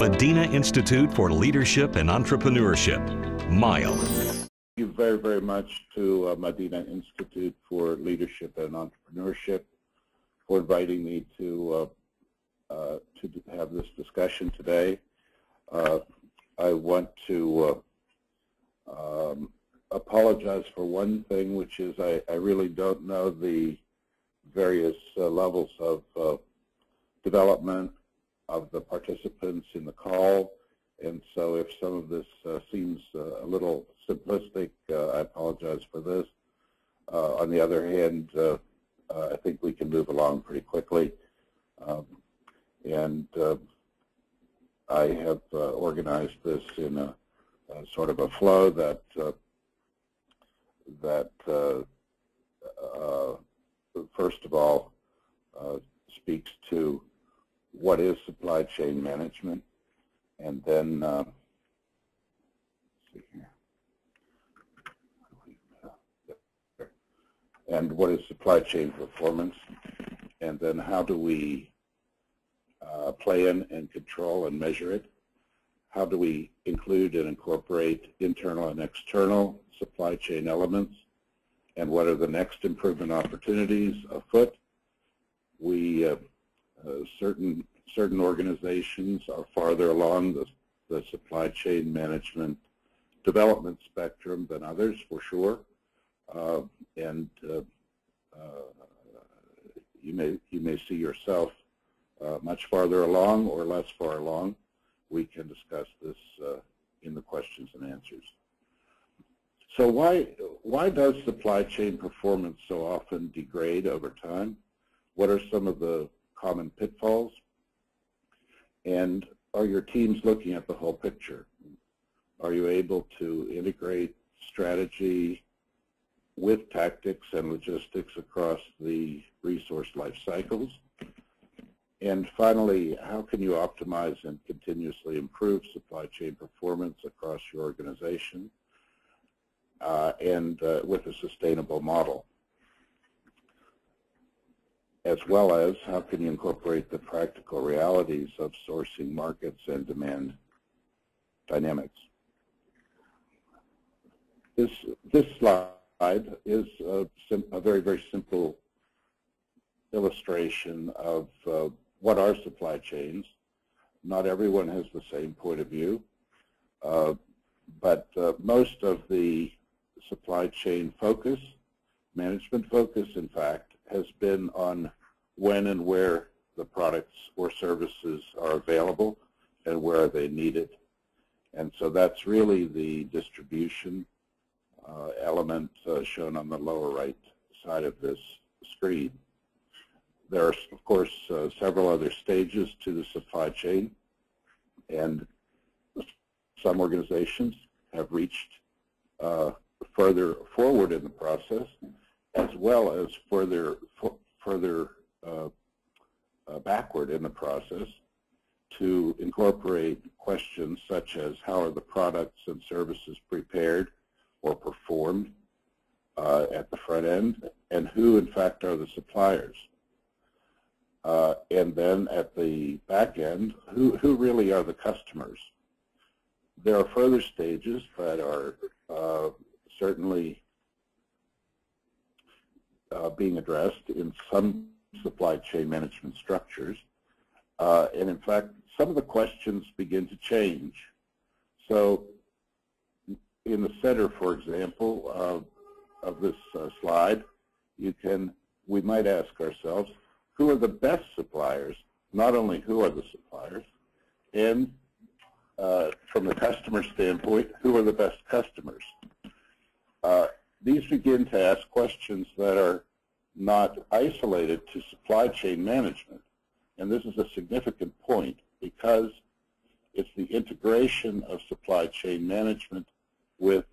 Madinah Institute for Leadership and Entrepreneurship, MILE. Thank you very, very much to uh, Madinah Institute for Leadership and Entrepreneurship for inviting me to uh, uh, to have this discussion today. Uh, I want to uh, um, apologize for one thing, which is I, I really don't know the various uh, levels of development of the participants in the call. And so if some of this uh, seems uh, a little simplistic, uh, I apologize for this. Uh, on the other hand, uh, uh, I think we can move along pretty quickly. Um, and I have organized this in a, a, sort of a flow that that first of all speaks to what is supply chain management, and then uh. And what is supply chain performance, and then how do we uh, plan and control and measure it? How do we include and incorporate internal and external supply chain elements? And what are the next improvement opportunities afoot? We uh, certain certain organizations are farther along the, the supply chain management development spectrum than others, for sure. Uh, and uh, uh, you may you may see yourself uh, much farther along or less far along. We can discuss this in the questions and answers. So why why does supply chain performance so often degrade over time? What are some of the common pitfalls? And are your teams looking at the whole picture? Are you able to integrate strategy with tactics and logistics across the resource life cycles? And finally, how can you optimize and continuously improve supply chain performance across your organization uh, and uh, with a sustainable model? As well as how can you incorporate the practical realities of sourcing markets and demand dynamics. This, this slide is a, a very, very simple illustration of uh, what are supply chains. Not everyone has the same point of view, uh, but uh, most of the supply chain focus, management focus, in fact, has been on when and where the products or services are available and where are they needed. And so that's really the distribution uh, element uh, shown on the lower right side of this screen. There are, of course, uh, several other stages to the supply chain, and some organizations have reached uh, further forward in the process, as well as further further uh, uh, backward in the process to incorporate questions such as how are the products and services prepared or performed uh, at the front end, and who in fact are the suppliers. Uh, and then at the back end, who, who really are the customers? There are further stages that are uh, certainly uh, being addressed in some supply chain management structures. Uh, and in fact, some of the questions begin to change. So in the center, for example, uh, of this uh, slide, you can, we might ask ourselves, who are the best suppliers? Not only who are the suppliers, and uh, from the customer standpoint, who are the best customers? Uh, these begin to ask questions that are not isolated to supply chain management. And this is a significant point because it's the integration of supply chain management with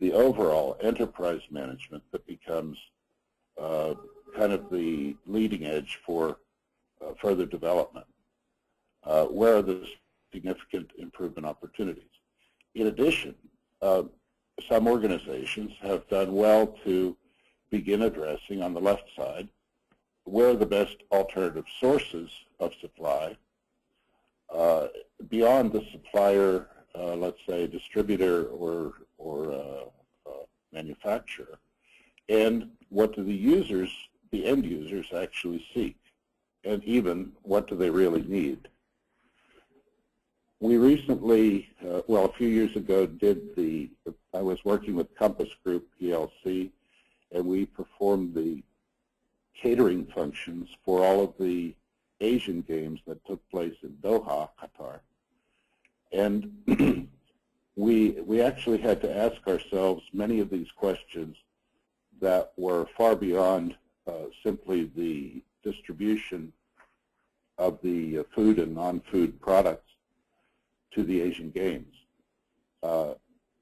the overall enterprise management that becomes uh, kind of the leading edge for uh, further development. Uh, where are the significant improvement opportunities? In addition, uh, some organizations have done well to begin addressing on the left side where are the best alternative sources of supply, uh, beyond the supplier, uh, let's say distributor or, or uh, uh, manufacturer, and what do the users, the end users actually seek, and even what do they really need. We recently, uh, well, a few years ago, did the, I was working with Compass Group PLC, and we performed the catering functions for all of the Asian games that took place in Doha, Qatar. And we, we actually had to ask ourselves many of these questions that were far beyond uh, simply the distribution of the uh, food and non-food products to the Asian Games. Uh,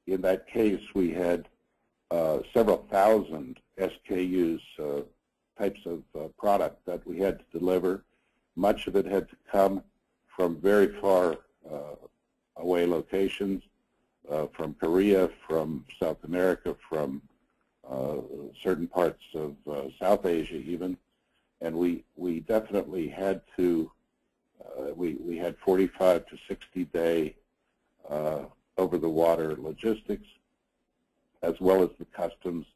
in that case, we had uh, several thousand SKUs, uh, types of uh, product that we had to deliver. Much of it had to come from very far away locations, from Korea, from South America, from certain parts of South Asia even, and we we definitely had to uh, we we had 45 to 60 day uh, over the water logistics as well as the customs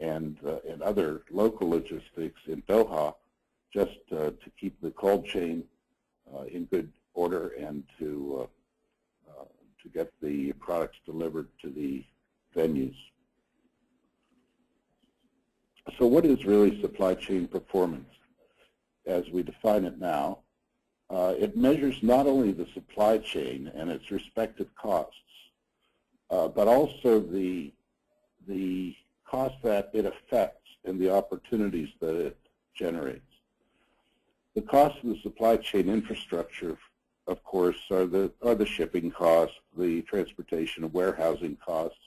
and uh, and other local logistics in Doha just uh, to keep the cold chain uh, in good order and to uh, to get the products delivered to the venues. So what is really supply chain performance as we define it now? Uh, it measures not only the supply chain and its respective costs, uh, but also the, the cost that it affects and the opportunities that it generates. The cost of the supply chain infrastructure, of course, are the, are the shipping costs, the transportation and warehousing costs,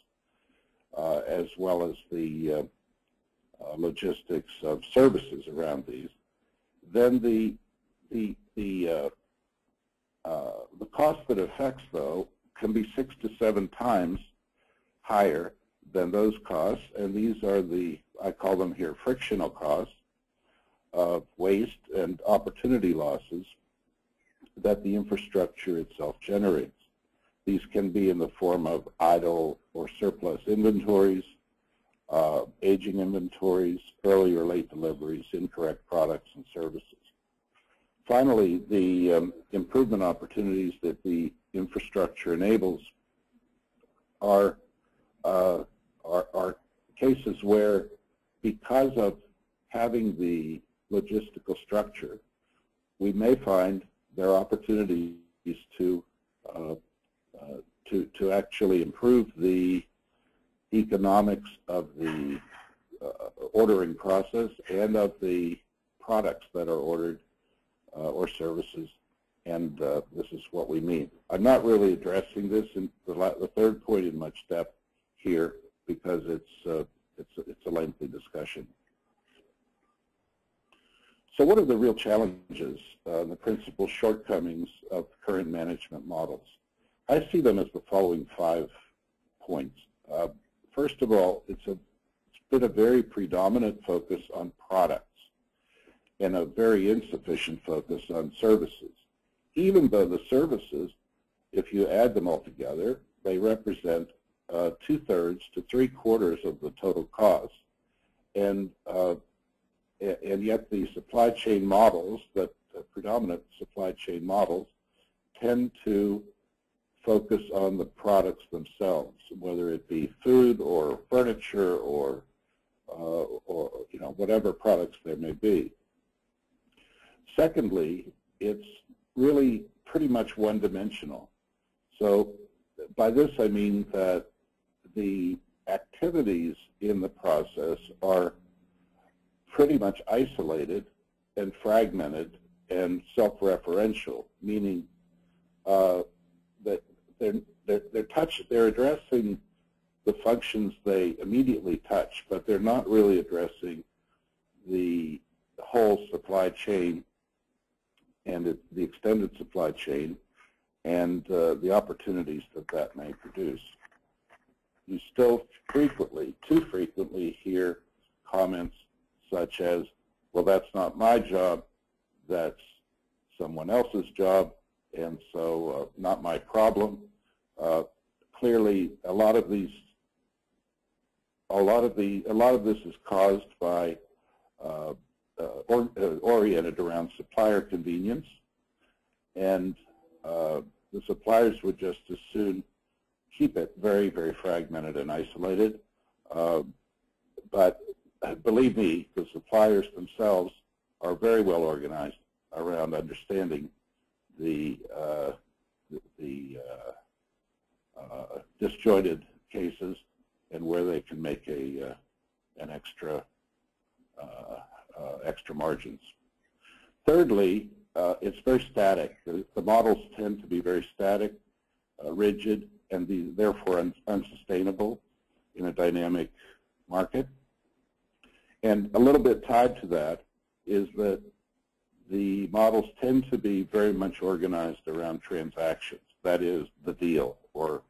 uh, as well as the uh, uh, logistics of services around these. Then the the the uh, uh, the cost that affects though can be six to seven times higher than those costs, and these are the I call them here frictional costs of waste and opportunity losses that the infrastructure itself generates. These can be in the form of idle or surplus inventories, uh, aging inventories, early or late deliveries, incorrect products and services. Finally, the um, improvement opportunities that the infrastructure enables are, uh, are, are cases where because of having the logistical structure, we may find there are opportunities to uh, uh, to to actually improve the economics of the uh, ordering process and of the products that are ordered uh, or services, and uh, this is what we mean. I'm not really addressing this in the, the third point in much depth here because it's, uh, it's, it's a lengthy discussion. So what are the real challenges, uh, the principal shortcomings of current management models? I see them as the following five points. Uh, first of all, it's, a, it's been a very predominant focus on products and a very insufficient focus on services. Even though the services, if you add them all together, they represent uh, two-thirds to three-quarters of the total cost. And, uh, and yet the supply chain models, that uh, predominant supply chain models, tend to focus on the products themselves, whether it be food or furniture or, uh, or you know, whatever products there may be. Secondly, it's really pretty much one-dimensional. So by this I mean that the activities in the process are pretty much isolated and fragmented and self-referential, meaning uh, that they're, they're, they're, touch, they're addressing the functions they immediately touch, but they're not really addressing the whole supply chain and it, the extended supply chain and uh, the opportunities that that may produce. You still frequently, too frequently, hear comments such as, well, that's not my job, that's someone else's job, and so uh, not my problem. Uh, clearly, a lot of these, a lot of the, a lot of this is caused by uh, or, uh, oriented around supplier convenience, and uh, the suppliers would just as soon keep it very, very fragmented and isolated. Uh, but believe me, the suppliers themselves are very well organized around understanding the uh, the uh, uh, disjointed cases and where they can make a an extra extra margins. Thirdly, it's very static. The, the, models tend to be very static, rigid, and the, therefore un unsustainable in a dynamic market. And a little bit tied to that is that the models tend to be very much organized around transactions. That is the deal, or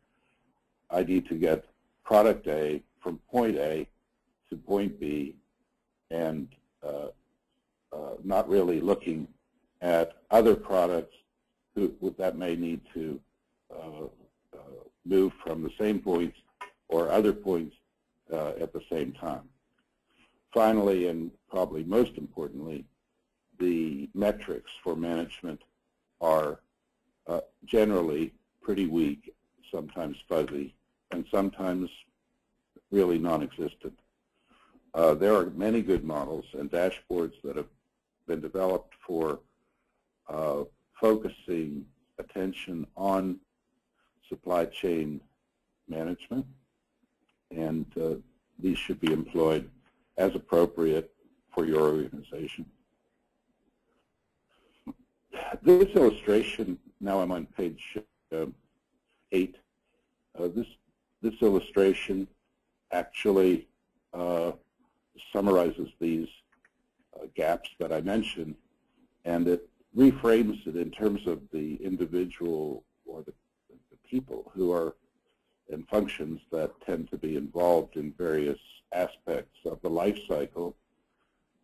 I need to get product A from point A to point B and uh, uh, not really looking at other products who, that may need to uh, uh, move from the same points or other points uh, at the same time. Finally, and probably most importantly, the metrics for management are uh, generally pretty weak, sometimes fuzzy, and sometimes really non-existent. Uh, there are many good models and dashboards that have been developed for uh, focusing attention on supply chain management, and uh, these should be employed as appropriate for your organization. This illustration, now I'm on page uh, 8, uh, this, this illustration actually uh, summarizes these uh, gaps that I mentioned, and it reframes it in terms of the individual or the, the people who are in functions that tend to be involved in various aspects of the life cycle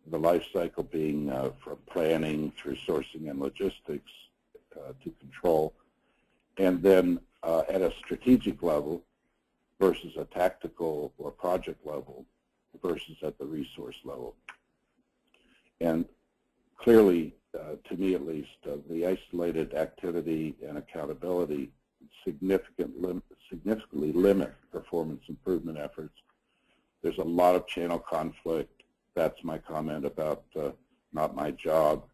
the life cycle being uh, from planning through sourcing and logistics uh, to control, and then uh, at a strategic level versus a tactical or project level versus at the resource level. And clearly, uh, to me at least, uh, the isolated activity and accountability significant lim significantly limit performance improvement efforts. There's a lot of channel conflict that's my comment about uh, not my job,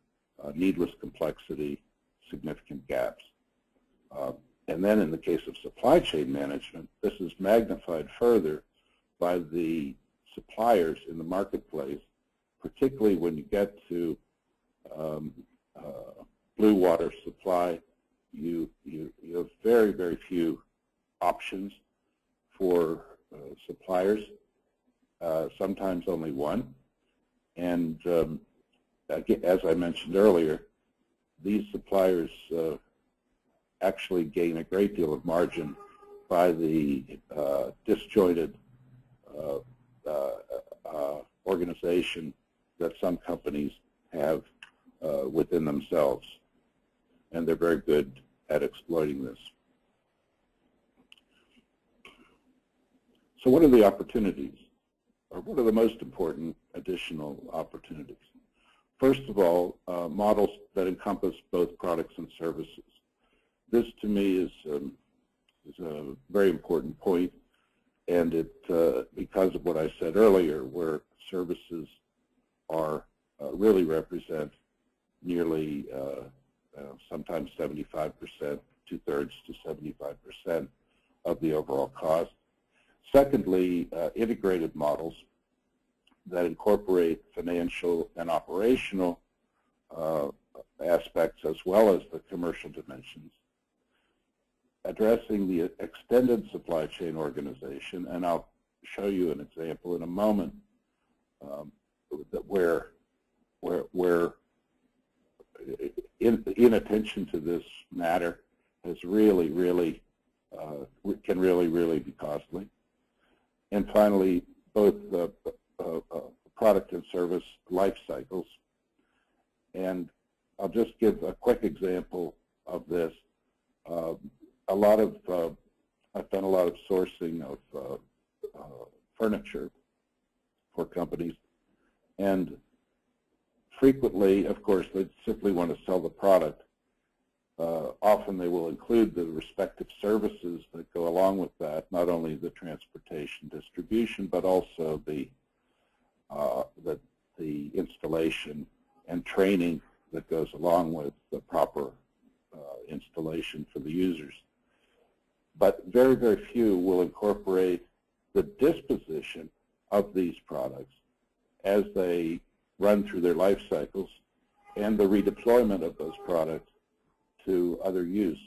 uh, needless complexity, significant gaps. Uh, and then in the case of supply chain management, this is magnified further by the suppliers in the marketplace, particularly when you get to um, uh, blue water supply, you, you, you have very, very few options for uh, suppliers, uh, sometimes only one. And um, as I mentioned earlier, these suppliers uh, actually gain a great deal of margin by the uh, disjointed uh, organization that some companies have within themselves. And they're very good at exploiting this. So what are the opportunities? Or what are the most important additional opportunities? First of all, uh, models that encompass both products and services. This, to me, is, um, is a very important point, and it uh, because of what I said earlier, where services are uh, really represent nearly uh, uh, sometimes 75%, two-thirds to 75% of the overall cost. Secondly, uh, integrated models that incorporate financial and operational uh, aspects as well as the commercial dimensions. Addressing the extended supply chain organization, and I'll show you an example in a moment um, where, where, where in, inattention to this matter has really, really, uh, can really, really be costly. And finally, both uh, uh, product and service life cycles. And I'll just give a quick example of this. Uh, a lot of, uh, I've done a lot of sourcing of uh, uh, furniture for companies, and frequently, of course, they simply want to sell the product. Uh, often they will include the respective services that go along with that, not only the transportation distribution, but also the, uh, the, the installation and training that goes along with the proper uh, installation for the users. But very, very few will incorporate the disposition of these products as they run through their life cycles and the redeployment of those products to other use.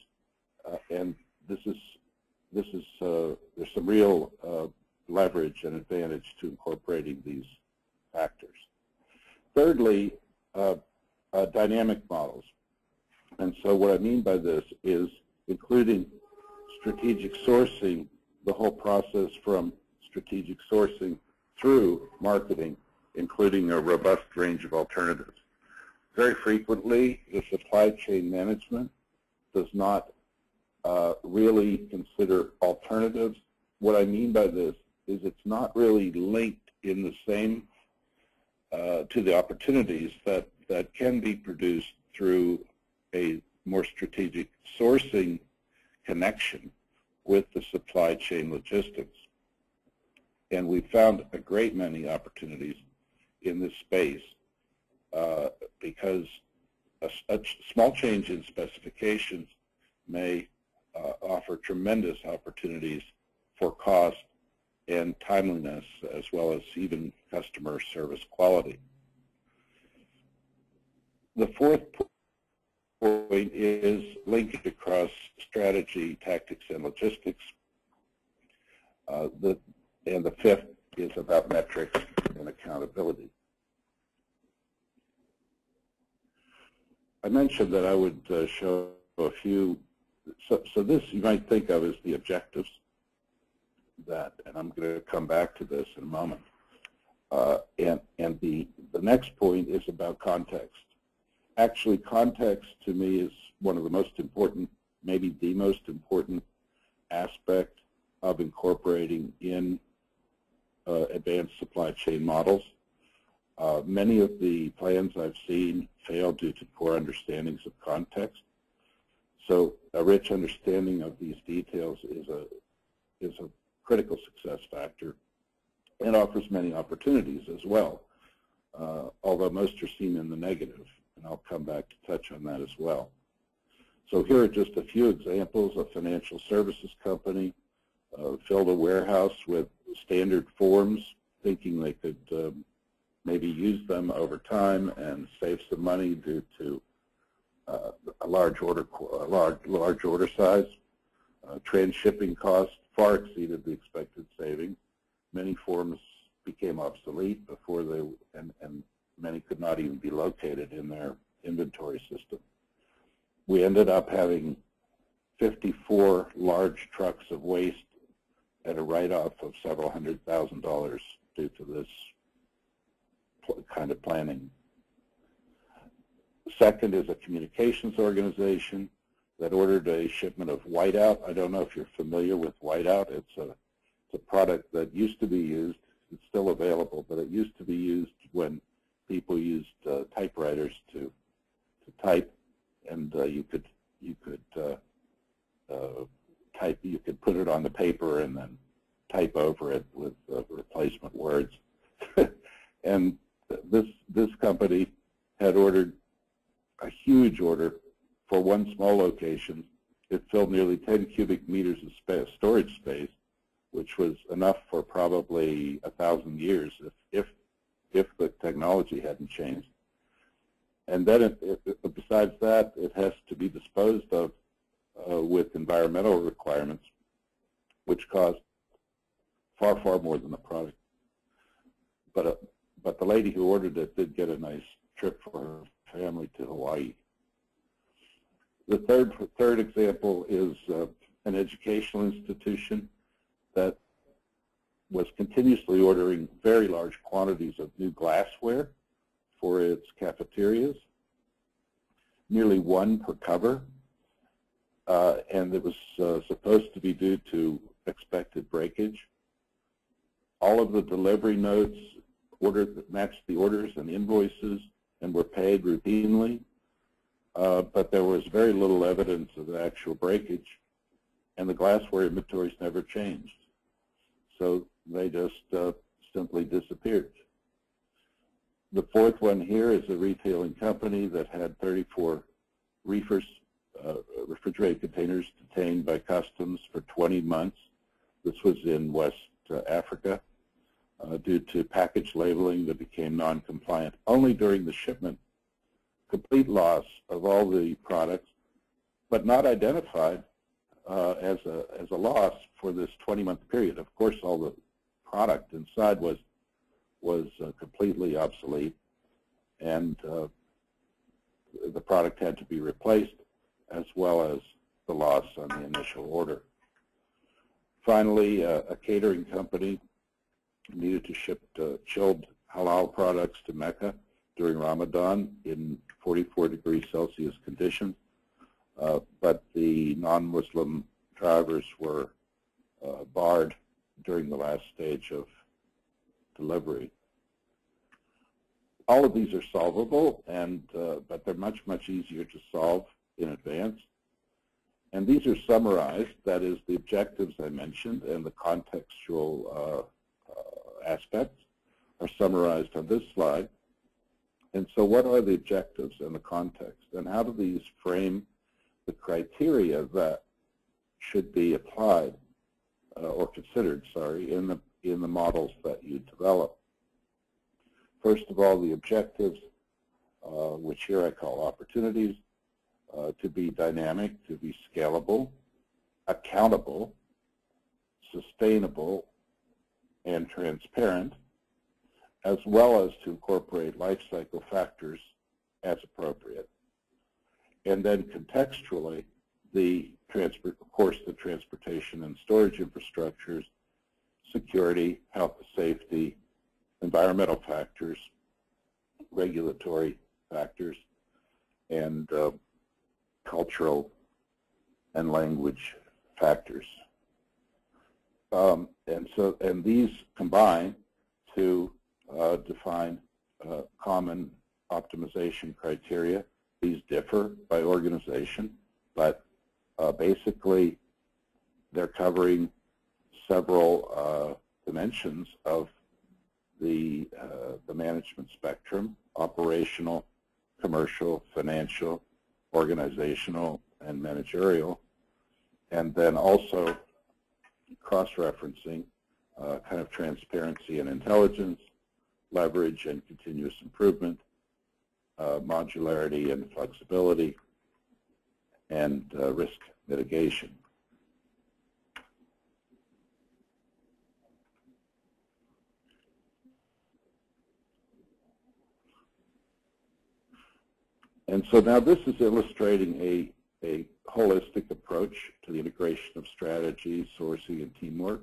Uh, and this is, this is uh, there's some real uh, leverage and advantage to incorporating these factors. Thirdly, uh, uh, dynamic models. And so what I mean by this is including strategic sourcing, the whole process from strategic sourcing through marketing, including a robust range of alternatives. Very frequently, the supply chain management does not uh, really consider alternatives. What I mean by this is it's not really linked in the same uh, to the opportunities that, that can be produced through a more strategic sourcing connection with the supply chain logistics. And we found a great many opportunities in this space uh, because a, a, small change in specifications may uh, offer tremendous opportunities for cost and timeliness as well as even customer service quality. The fourth point is linkage across strategy, tactics, and logistics. Uh, the, and the fifth is about metrics and accountability. I mentioned that I would uh, show a few, so, so this you might think of as the objectives that, and I'm going to come back to this in a moment. Uh, and and the, the next point is about context. Actually, context to me is one of the most important, maybe the most important aspect of incorporating in uh, advanced supply chain models. Uh, many of the plans I've seen fail due to poor understandings of context. So a rich understanding of these details is a is a critical success factor and offers many opportunities as well, uh, although most are seen in the negative, and I'll come back to touch on that as well. So here are just a few examples. A financial services company uh, filled a warehouse with standard forms, thinking they could um, maybe use them over time and save some money due to uh, a large order a large large order size. Uh, transshipping costs far exceeded the expected savings. Many forms became obsolete before they and, and many could not even be located in their inventory system. We ended up having 54 large trucks of waste at a write-off of several hundred thousand dollars due to this kind of planning. Second is a communications organization that ordered a shipment of whiteout. I don't know if you're familiar with whiteout. It's a, it's a product that used to be used. It's still available, but it used to be used when people used uh, typewriters to to type, and uh, you could you could uh, uh type you could put it on the paper and then type over it with uh, replacement words. and this this company had ordered a huge order for one small location. It filled nearly 10 cubic meters of space, storage space, which was enough for probably a thousand years if if if the technology hadn't changed. And then, it, it, besides that, it has to be disposed of uh, with environmental requirements, which cost far, far more than the product. But uh, but the lady who ordered it did get a nice trip for her family to Hawaii. The third, third example is uh, an educational institution that was continuously ordering very large quantities of new glassware for its cafeterias, nearly one per cover. uh, and it was uh, supposed to be due to expected breakage. All of the delivery notes ordered matched the orders and invoices and were paid routinely, uh, but there was very little evidence of actual breakage, and the glassware inventories never changed. So they just uh, simply disappeared. The fourth one here is a retailing company that had 34 reefers, uh, refrigerated containers detained by customs for 20 months. This was in West uh, Africa uh, due to package labeling that became non-compliant. Only during the shipment, complete loss of all the products, but not identified uh, as, a, as a loss for this 20-month period. Of course, all the product inside was was uh, completely obsolete, and uh, the product had to be replaced, as well as the loss on the initial order. Finally, uh, a catering company needed to ship uh, chilled halal products to Mecca during Ramadan in 44 degrees Celsius conditions, uh, but the non-Muslim drivers were uh, barred during the last stage of delivery. All of these are solvable, and uh, but they're much, much easier to solve in advance. And these are summarized, that is the objectives I mentioned and the contextual uh, uh, aspects are summarized on this slide. And so what are the objectives and the context? And how do these frame the criteria that should be applied uh, or considered, sorry, in the, in the models that you develop? First of all, the objectives, uh, which here I call opportunities, uh, to be dynamic, to be scalable, accountable, sustainable, and transparent, as well as to incorporate life cycle factors as appropriate. And then contextually, the transport, of course, the transportation and storage infrastructures, security, health safety, environmental factors, regulatory factors, and uh, cultural and language factors. Um, and so, and these combine to uh, define uh, common optimization criteria. These differ by organization, but uh, basically they're covering several uh, dimensions of the, uh, the management spectrum, operational, commercial, financial, organizational, and managerial, and then also cross-referencing uh, kind of transparency and intelligence, leverage and continuous improvement, uh, modularity and flexibility, and uh, risk mitigation. And so now this is illustrating a, a holistic approach to the integration of strategy, sourcing, and teamwork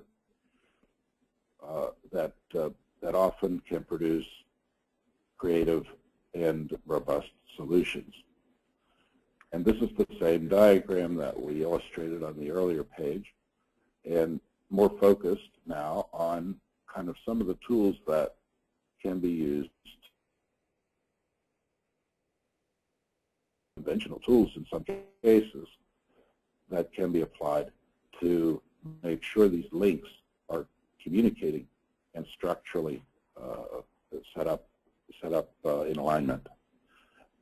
uh, that, uh, that often can produce creative and robust solutions. And this is the same diagram that we illustrated on the earlier page, and more focused now on kind of some of the tools that can be used conventional tools in some cases that can be applied to make sure these links are communicating and structurally uh, set up set up uh, in alignment.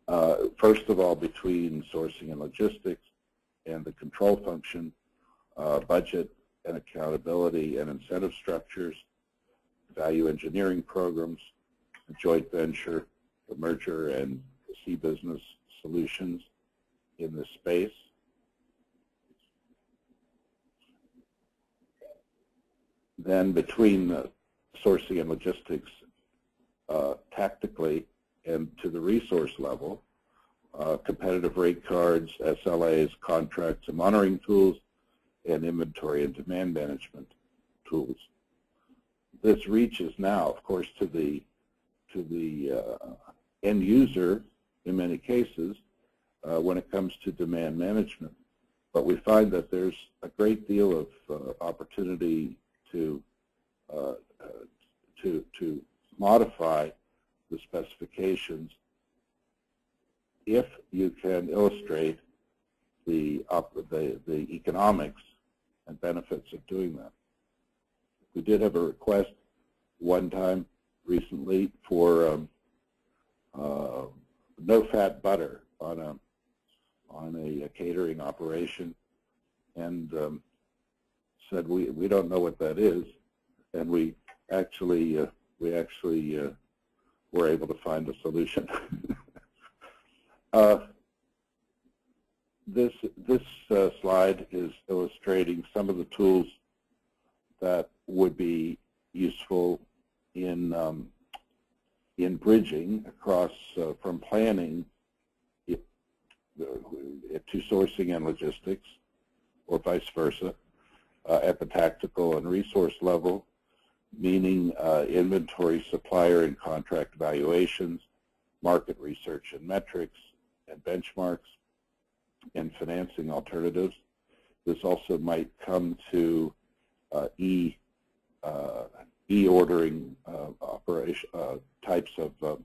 Uh, first of all, between sourcing and logistics and the control function, uh, budget and accountability and incentive structures, value engineering programs, joint venture, the merger and C business solutions in this space. Then between the sourcing and logistics uh, tactically and to the resource level, uh, competitive rate cards, SLAs, contracts and monitoring tools, and inventory and demand management tools. This reaches now, of course, to the to the uh, end user in many cases uh, when it comes to demand management. but we find that there's a great deal of uh, opportunity to uh, to to modify the specifications if you can illustrate the, the, the economics and benefits of doing that. We did have a request one time recently for um, uh, no-fat butter on a on a, a catering operation, and um, said we we don't know what that is, and we actually uh, we actually uh, were able to find a solution. uh, this this uh, slide is illustrating some of the tools that would be useful in um, in bridging across uh, from planning uh, to sourcing and logistics, or vice versa, uh, at the tactical and resource level, meaning uh, inventory, supplier, and contract valuations, market research and metrics, and benchmarks, and financing alternatives. This also might come to uh, e uh, e-ordering uh, operation uh, types of um,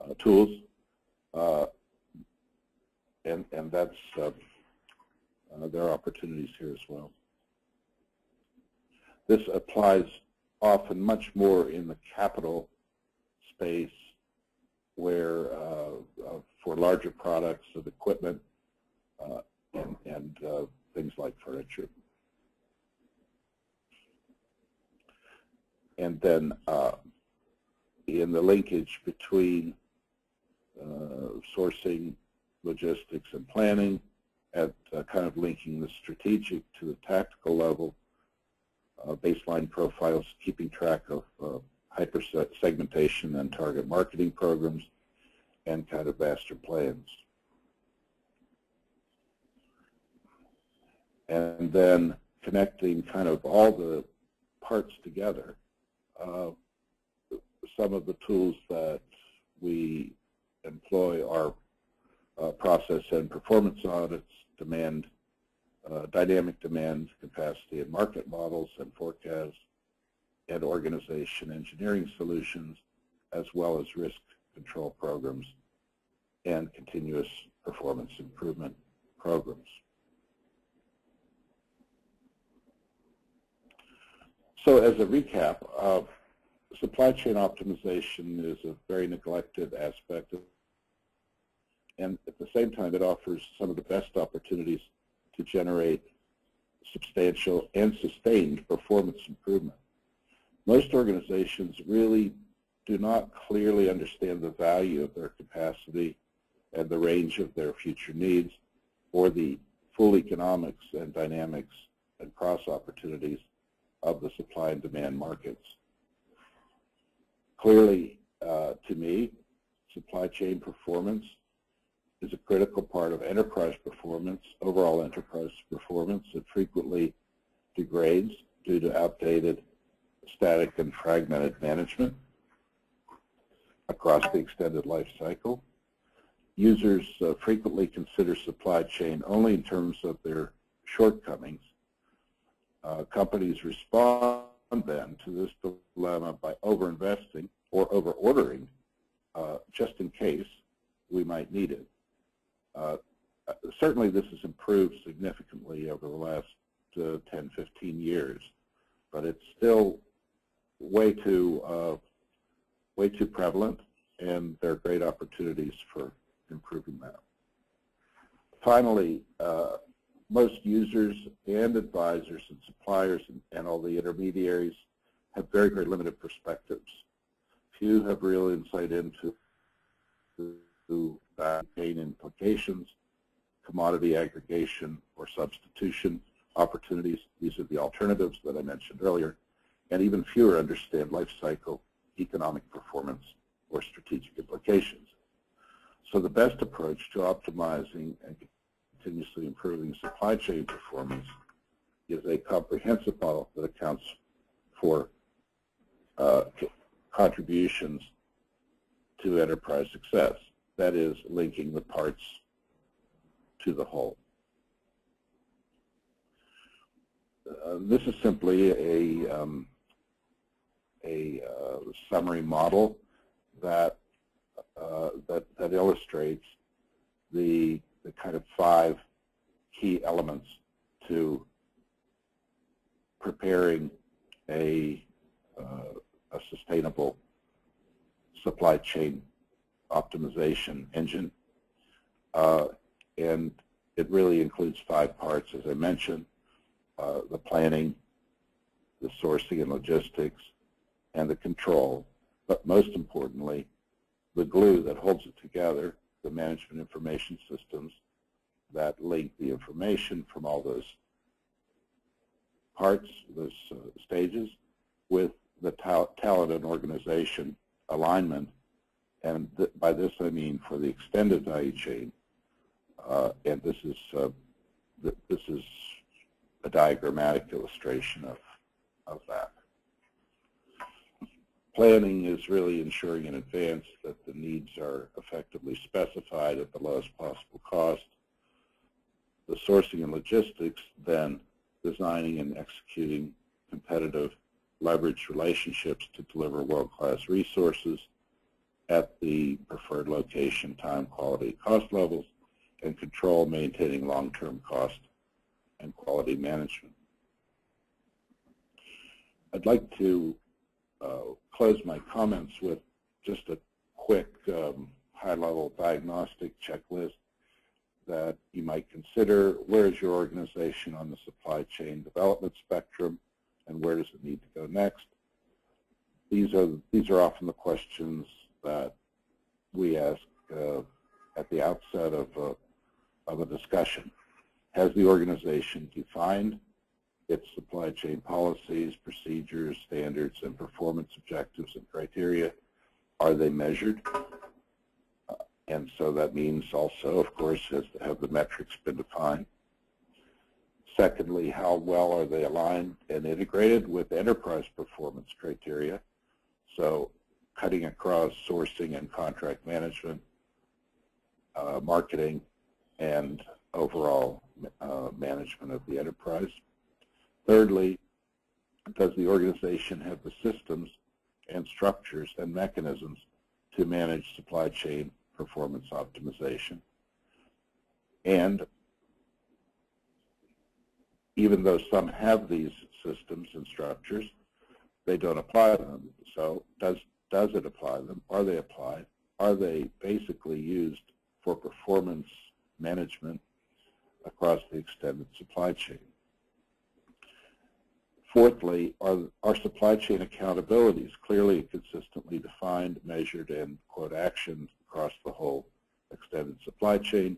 uh, tools, and and that's there are opportunities here as well. This applies often much more in the capital space where for larger products of equipment uh, and, and uh, things like furniture. And then uh, in the linkage between sourcing, logistics, and planning, at uh, kind of linking the strategic to the tactical level, uh, baseline profiles, keeping track of uh, hyper segmentation and target marketing programs, and kind of master plans. and then connecting kind of all the parts together. Uh, some of the tools that we employ are uh, process and performance audits, demand, uh, dynamic demand, capacity and market models and forecasts, and organization engineering solutions, as well as risk control programs and continuous performance improvement programs. So as a recap, uh, supply chain optimization is a very neglected aspect and at the same time it offers some of the best opportunities to generate substantial and sustained performance improvement. Most organizations really do not clearly understand the value of their capacity and the range of their future needs or the full economics and dynamics and cross opportunities of the supply and demand markets. Clearly, uh, to me, supply chain performance is a critical part of enterprise performance, overall enterprise performance. that frequently degrades due to outdated, static, and fragmented management across the extended life cycle. Users uh, frequently consider supply chain only in terms of their shortcomings uh, companies respond then to this dilemma by overinvesting or over-ordering uh, just in case we might need it. Uh, certainly this has improved significantly over the last uh, 10, 15 years, but it's still way too, uh, way too prevalent, and there are great opportunities for improving that. Finally, uh, most users and advisors and suppliers and, and, all the intermediaries have very, very limited perspectives. Few have real insight into uh, pain implications, commodity aggregation or substitution opportunities. These are the alternatives that I mentioned earlier. And even fewer understand life cycle, economic performance, or strategic implications. So the best approach to optimizing and continuously improving supply chain performance is a comprehensive model that accounts for uh, contributions to enterprise success. That is linking the parts to the whole. this is simply a, um, a uh, summary model that, uh, that, that illustrates the, the kind of five key elements to preparing a, uh, a sustainable supply chain optimization engine. Uh, and it really includes five parts, as I mentioned, uh, the planning, the sourcing and logistics, and the control, but most importantly, the glue that holds it together, the management information systems that link the information from all those parts, those uh, stages, with the ta talent and organization alignment. And th by this I mean for the extended value chain. Uh, and this is uh, th this is a diagrammatic illustration of, of that. Planning is really ensuring in advance that the needs are effectively specified at the lowest possible cost. The sourcing and logistics, then designing and executing competitive leverage relationships to deliver world-class resources at the preferred location, time, quality, cost levels, and control maintaining long-term cost and quality management. I'd like to uh, close my comments with just a quick um, high-level diagnostic checklist that you might consider. Where is your organization on the supply chain development spectrum, and where does it need to go next? These are these are often the questions that we ask uh, at the outset of a, of a discussion. Has the organization defined its supply chain policies, procedures, standards, and performance objectives and criteria? Are they measured? Uh, and so that means also, of course, has, have the metrics been defined? Secondly, how well are they aligned and integrated with enterprise performance criteria? So cutting across sourcing and contract management, uh, marketing, and overall uh, management of the enterprise. Thirdly, does the organization have the systems and structures and mechanisms to manage supply chain performance optimization? And even though some have these systems and structures, they don't apply them. So does, does it apply them? Are they applied? Are they basically used for performance management across the extended supply chain. Fourthly, are our supply chain accountabilities clearly and consistently defined, measured, and, quote, actioned across the whole extended supply chain?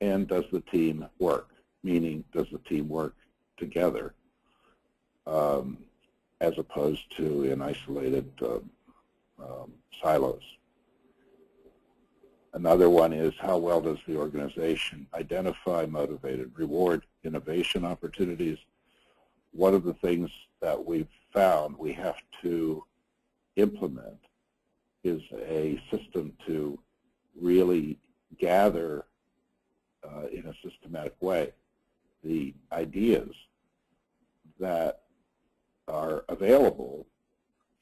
And does the team work? Meaning, does the team work together um, as opposed to in isolated um, um, silos? Another one is how well does the organization identify, motivate, and reward innovation opportunities? One of the things that we've found we have to implement is a system to really gather uh, in a systematic way the ideas that are available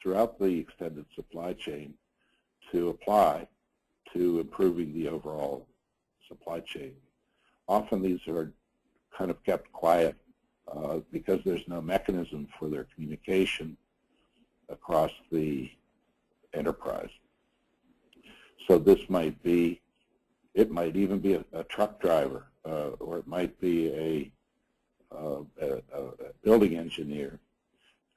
throughout the extended supply chain to apply to improving the overall supply chain. Often these are kind of kept quiet uh, because there's no mechanism for their communication across the enterprise. So this might be, it might even be a, a truck driver, uh, or it might be a, uh, a, a, building engineer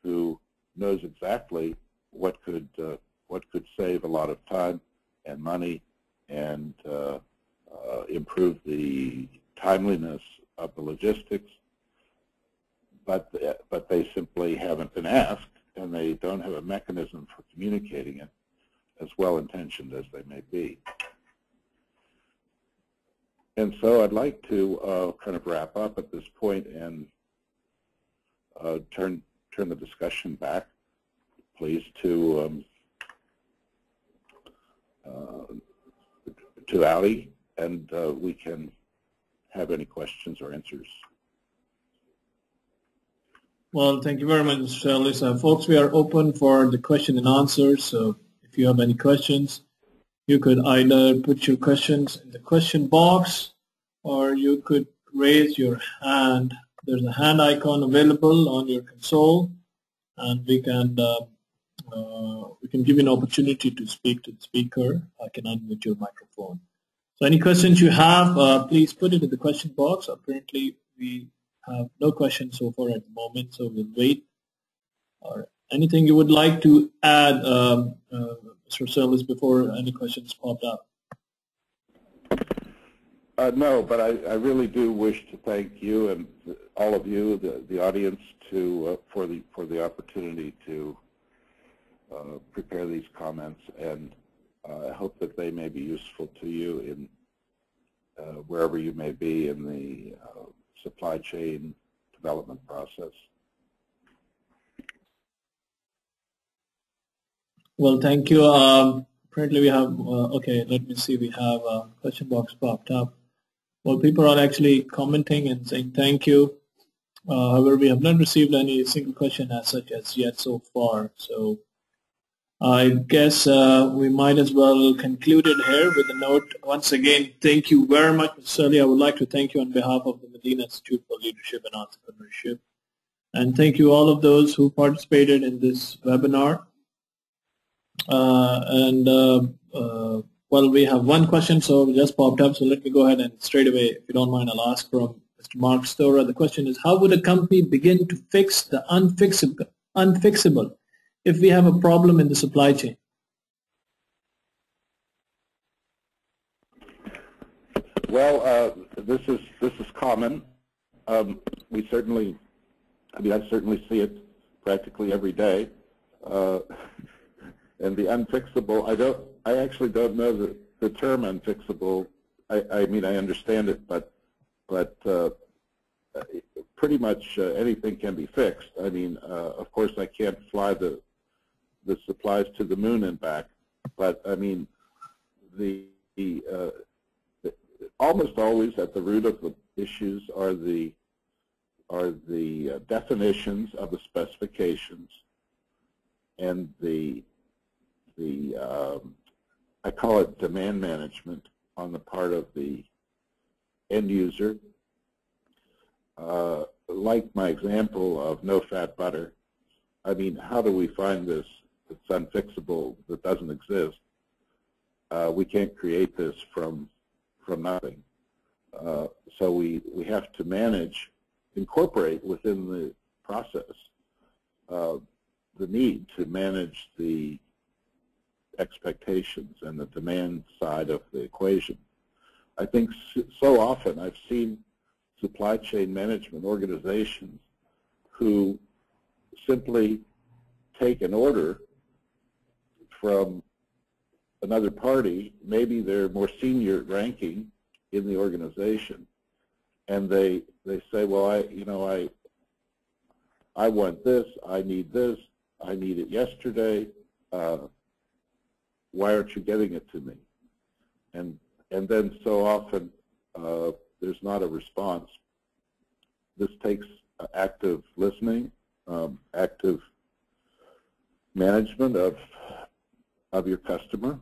who knows exactly what could uh, what could save a lot of time and money and uh, uh, improve the timeliness of the logistics, but, but they simply haven't been asked and they don't have a mechanism for communicating it as well-intentioned as they may be. And so I'd like to uh, kind of wrap up at this point and uh, turn turn the discussion back, please, to um, uh, to Ali, and uh, we can have any questions or answers. Well, thank you very much. Ellis. Uh, folks, we are open for the question and answers. So if you have any questions, you could either put your questions in the question box or you could raise your hand. There's a hand icon available on your console and we can uh, uh, we can give you an opportunity to speak to the speaker. I can unmute your microphone. So any questions you have, uh, please put it in the question box. Apparently, we have no questions so far at the moment, so we'll wait. Or anything you would like to add, um, uh, Mr. Sellis, before any questions popped up? Uh, no, but I, I, really do wish to thank you and all of you, the, the audience, to uh, for the for the opportunity to uh, prepare these comments, and uh, I hope that they may be useful to you in uh, wherever you may be in the uh, supply chain development process. Well, thank you. Um, apparently we have, okay, let me see, we have a question box popped up. Well, people are actually commenting and saying thank you. Uh, however, we have not received any single question as such as yet so far. So I guess uh, we might as well conclude it here with a note. Once again, thank you very much, Mr. Celli. I would like to thank you on behalf of the Madinah Institute for Leadership and Entrepreneurship. And thank you all of those who participated in this webinar. Uh, and uh, uh well, we have one question, so it just popped up. So let me go ahead and straight away, if you don't mind, I'll ask from Mr. Mark Stora. The question is, how would a company begin to fix the unfixable, unfixable if we have a problem in the supply chain? Well, uh, this is this is common. Um, we certainly, I mean, I certainly see it practically every day. Uh, and the unfixable, I don't, I actually don't know the, the term unfixable. I, I mean, I understand it, but but uh, pretty much uh, anything can be fixed. I mean, uh, of course, I can't fly the the supplies to the moon and back. But I mean, the, the, uh, almost always at the root of the issues are the are the uh, definitions of the specifications and the the um, I call it demand management on the part of the end user. Uh, like my example of no-fat butter, I mean, how do we find this that's unfixable, that doesn't exist. Uh, we can't create this from from nothing. Uh, so we, we have to manage, incorporate within the process uh, the need to manage the expectations and the demand side of the equation. I think so often I've seen supply chain management organizations who simply take an order from another party, maybe they're more senior ranking in the organization, and they they say, well, I you know I I want this, I need this, I need it yesterday. Uh, why aren't you getting it to me? And and then so often uh, there's not a response. This takes active listening, um, active management of of your customer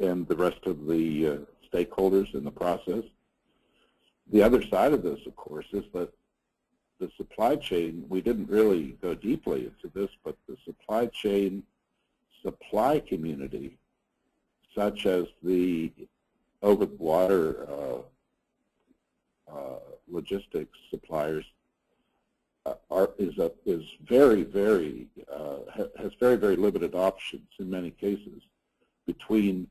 and the rest of the uh, stakeholders in the process. The other side of this, of course, is that the supply chain, we didn't really go deeply into this, but the supply chain supply community, such as the over-the-water uh, uh, logistics suppliers, uh, are, is a, is very very uh, ha, has very very limited options in many cases between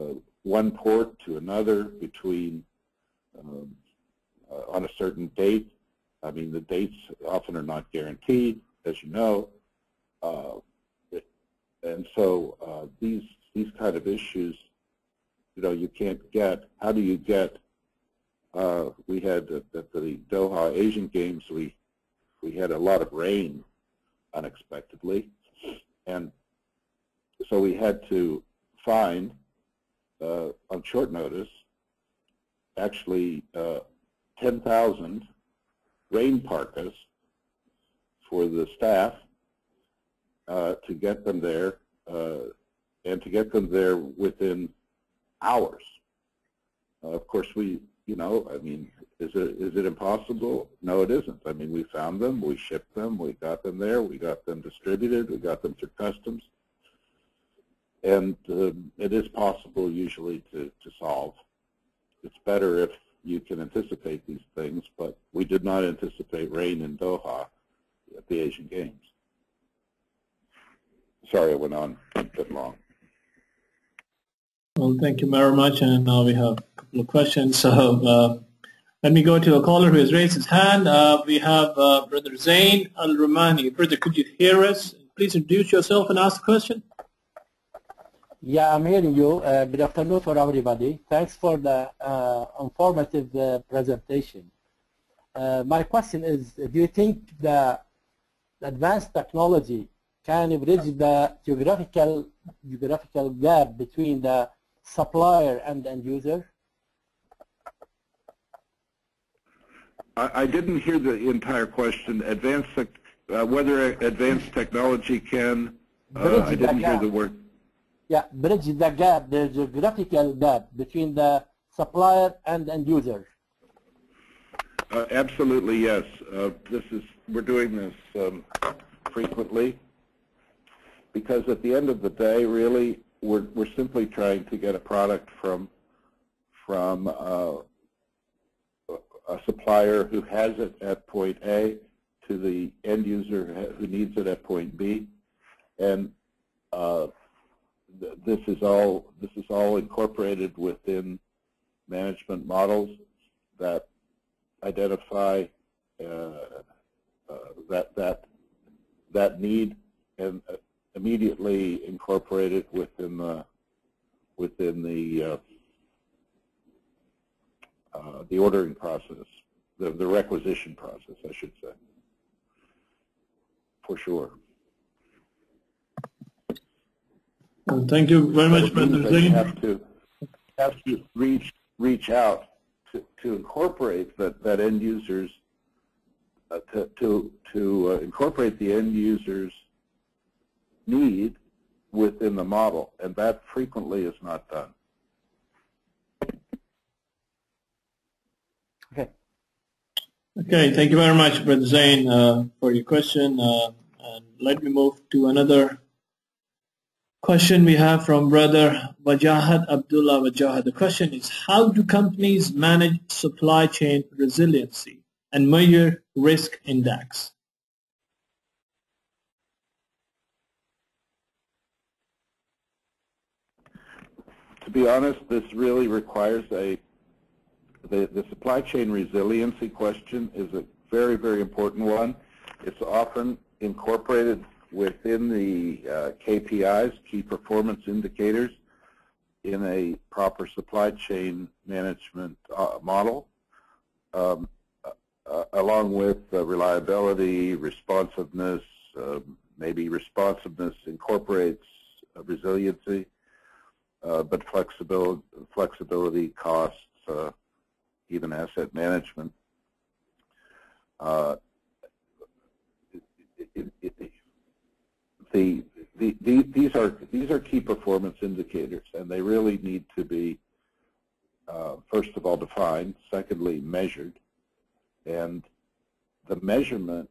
uh, one port to another between um, on a certain date. I mean the dates often are not guaranteed, as you know, and so uh, these these kind of issues, you know, you can't get. How do you get? we had at, the Doha Asian Games, we we had a lot of rain unexpectedly, and so we had to find uh, on short notice actually uh, 10,000 rain parkas for the staff uh, to get them there uh, and to get them there within hours. Uh, of course, we, you know, I mean, is it is it impossible? No, it isn't. I mean, we found them, we shipped them, we got them there, we got them distributed, we got them through customs, and uh, it is possible usually to to solve. It's better if you can anticipate these things, but we did not anticipate rain in Doha at the Asian Games. Sorry, I went on a bit long. Well, thank you very much. And now we have a couple of questions. So uh, let me go to a caller who has raised his hand. Uh, we have uh, Brother Zain Al-Rumani. Brother, could you hear us? Please introduce yourself and ask the question. Yeah, I'm hearing you. Uh, good afternoon for everybody. Thanks for the uh, informative uh, presentation. Uh, my question is, do you think the advanced technology can bridge the geographical geographical gap between the supplier and the end user? I, I didn't hear the entire question. Advanced, uh, whether advanced technology can, uh, I didn't hear the word. Yeah, bridge the gap, the geographical gap between the supplier and end user. Uh, absolutely, yes. Uh, this is we're doing this um, frequently because at the end of the day, really, we're we're simply trying to get a product from from uh, a supplier who has it at point A to the end user who needs it at point B, and uh, this is all this is all incorporated within management models that identify uh, uh, that that that need and uh, immediately incorporate it within the within the uh, uh, the ordering process, the the requisition process, I should say, for sure. Well, thank you very much, Brother Zain. Have to have to reach reach out to, to incorporate that that end users uh, to to to uh, incorporate the end users need within the model, and that frequently is not done. Okay. Okay, thank you very much, Brother Zain, uh, for your question. Uh, and let me move to another question we have from brother Wajahat Abdullah Wajahat. The question is, how do companies manage supply chain resiliency and measure risk index? To be honest, this really requires a, the, the supply chain resiliency question is a very, very important one. It's often incorporated within the uh, KPIs, key performance indicators, in a proper supply chain management uh, model, um, uh, along with reliability, responsiveness, um, maybe responsiveness incorporates resiliency, uh, but flexibility, flexibility costs, uh, even asset management. Uh, it, it, the, the, the, these are these are key performance indicators, and they really need to be uh, first of all defined, secondly measured, and the measurement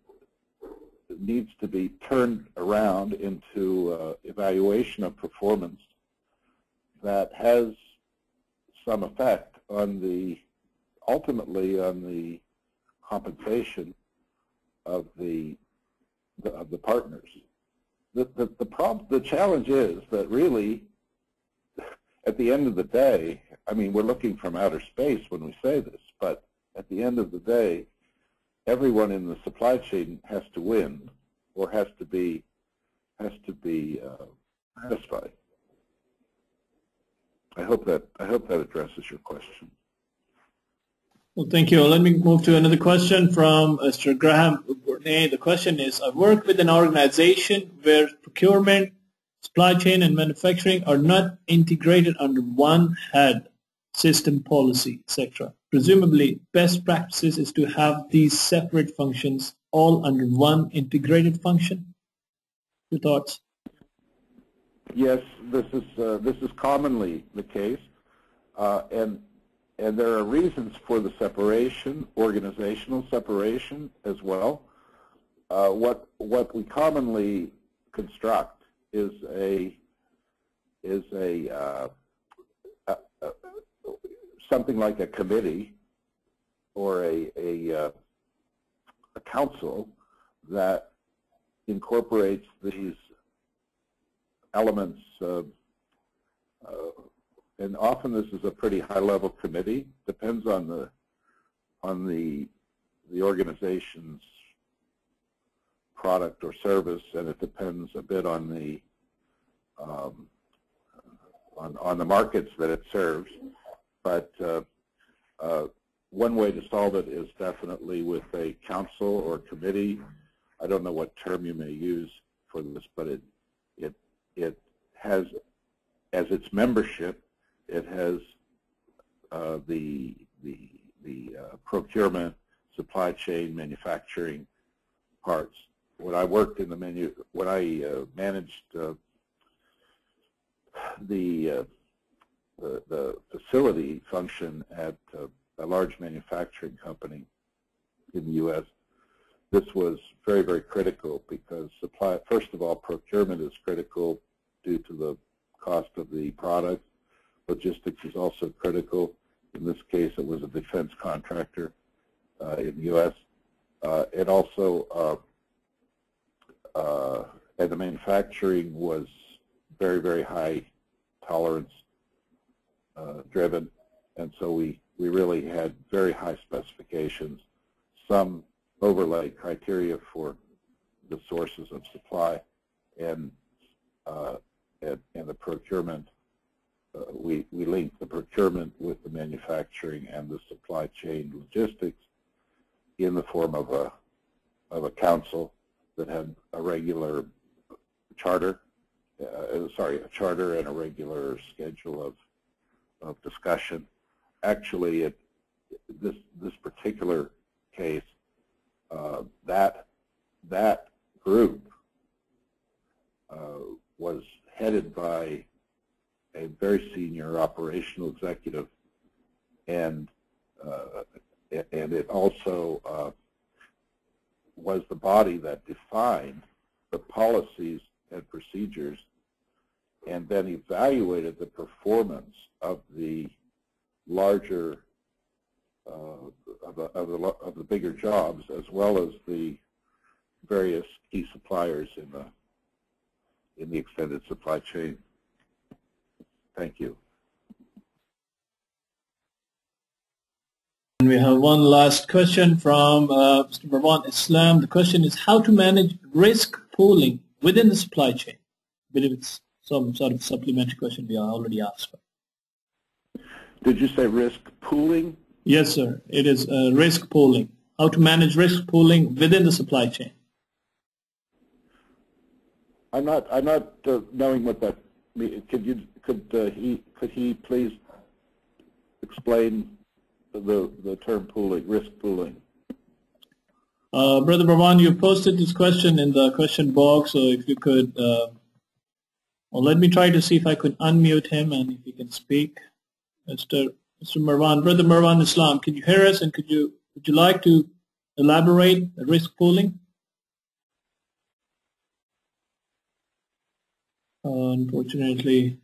needs to be turned around into uh, evaluation of performance that has some effect on the ultimately on the compensation of the, the of the partners the, the, the problem, the challenge is that really, at the end of the day, I mean, we're looking from outer space when we say this, but at the end of the day, everyone in the supply chain has to win or has to be has to be uh, satisfied. I hope that I hope that addresses your question. Well, thank you. Let me move to another question from uh, Mr. Graham Bournet. The question is, I work with an organization where procurement, supply chain, and manufacturing are not integrated under one head, system, policy, etc. Presumably, best practices is to have these separate functions all under one integrated function? Your thoughts? Yes, this is uh, this is commonly the case, uh, and and there are reasons for the separation, organizational separation as well. Uh, what what we commonly construct is a is a, uh, a, a something like a committee or a a, uh, a council that incorporates these elements, uh, and often this is a pretty high-level committee. Depends on the on the the organization's product or service, and it depends a bit on the um, on on the markets that it serves. But uh, uh, one way to solve it is definitely with a council or committee. I don't know what term you may use for this, but it it has, as its membership, it has uh, the the the uh, procurement, supply chain, manufacturing parts. When I worked in the menu, when I uh, managed uh, the, uh, the, the facility function at uh, a large manufacturing company in the U.S., this was very, very critical because supply, first of all, procurement is critical due to the cost of the product. Logistics is also critical. In this case, it was a defense contractor uh, in the U.S. Uh, and also, uh, uh, and the manufacturing was very, very high tolerance uh, driven. And so we, we really had very high specifications, some overlay criteria for the sources of supply, and uh, and, the procurement. Uh, we we link the procurement with the manufacturing and the supply chain logistics in the form of a of a council that had a regular charter, uh, sorry, a charter and a regular schedule of of discussion. Actually, it, this this particular case uh, that that group uh, was headed by a very senior operational executive, and uh, and it also uh, was the body that defined the policies and procedures, and then evaluated the performance of the larger uh, of, the, of, the, of the bigger jobs as well as the various key suppliers in the in the extended supply chain. Thank you. And we have one last question from uh, Mr. Marwan Islam. The question is how to manage risk pooling within the supply chain. I believe it's some sort of supplementary question we already asked. Did you say risk pooling? Yes, sir. It is uh, risk pooling. How to manage risk pooling within the supply chain. I'm not. I'm not uh, knowing what that. Could you? Could uh, he? Could he please explain the the term pooling, risk pooling? Uh, Brother Marwan, you posted this question in the question box, so if you could, uh, well, let me try to see if I could unmute him and if he can speak. Mr. Mr. Marwan, Brother Marwan Islam, can you hear us and could you would you like to elaborate risk pooling? Uh, unfortunately,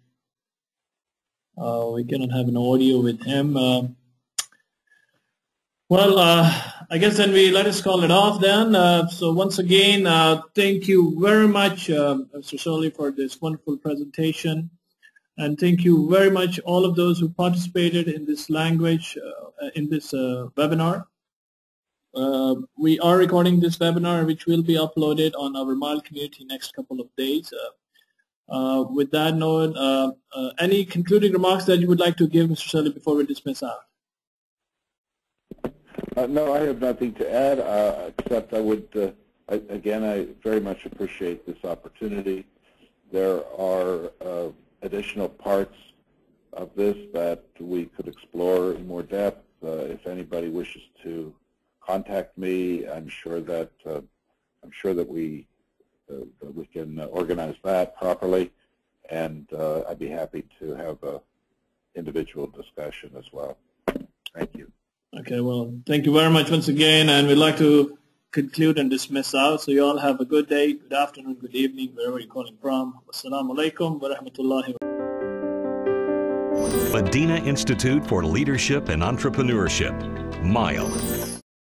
uh, we cannot have an audio with him. Uh, well, uh, I guess then we let us call it off then. Uh, so once again, uh, thank you very much, Mr. Celli, for this wonderful presentation. And thank you very much all of those who participated in this language, in this webinar. Uh, we are recording this webinar which will be uploaded on our MILE community next couple of days. Uh, uh, with that note, uh, any concluding remarks that you would like to give, Mr. Celli, before we dismiss out? no, I have nothing to add, except I would, I, again, I very much appreciate this opportunity. There are additional parts of this that we could explore in more depth. Uh, if anybody wishes to contact me. I'm sure that uh, I'm sure that we uh, that we can uh, organize that properly, and uh, I'd be happy to have a individual discussion as well. Thank you. Okay, well, thank you very much once again, and we'd like to conclude and dismiss out. So you all have a good day, good afternoon, good evening, wherever you're calling from. Wassalamu alaikum wa rahmatullahi Madinah Institute for Leadership and Entrepreneurship, MILE.